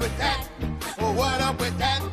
up with that? Oh, what up with that?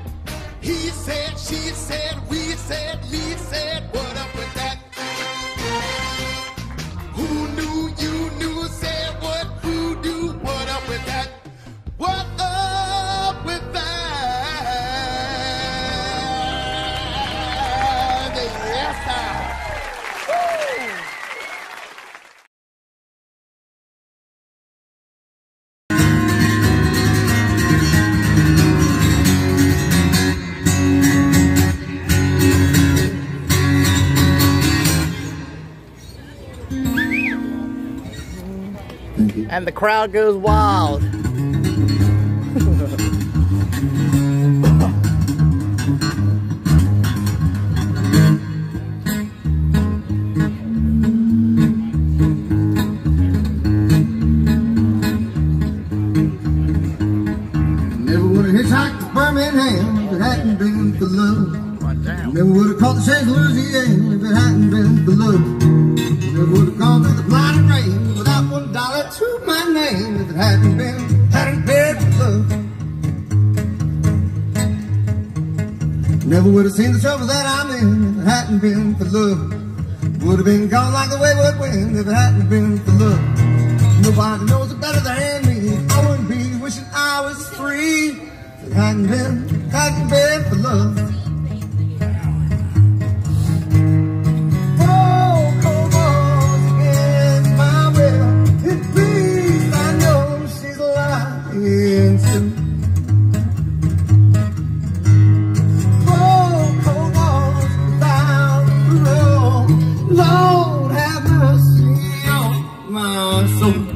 And the crowd goes wild. Hitchhiked to Birmingham if it hadn't been for love. Never would have caught the St. Louisiana if it hadn't been for love. Never would have gone through the blinding hadn't been, hadn't been love. Never would have seen the trouble that I'm in if it hadn't been for love. Would have been gone like the wayward wind if it hadn't been for love. Nobody knows it better than me. I wouldn't be wishing I was free if it hadn't been, hadn't been for love. Lying. Oh. Lord, have mercy on my soul.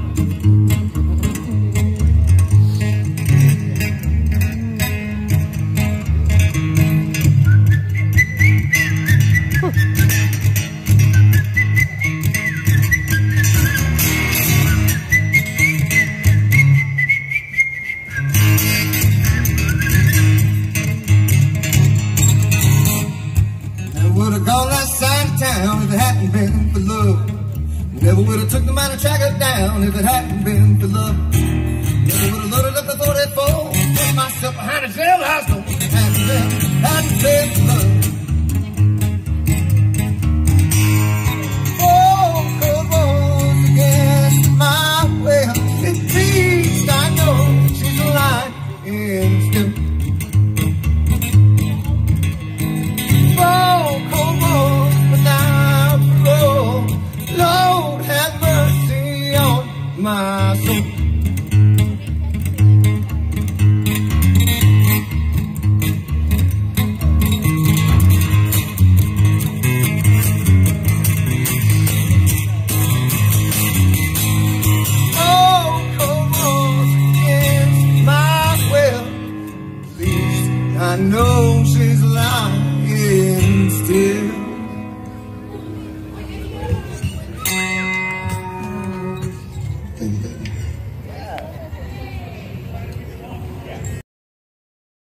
Hadn't been for love. Never would have took the man to track her down if it hadn't been for love. Never would have loaded up the 44, put myself behind a jailhouse door if it hadn't been, hadn't been for love.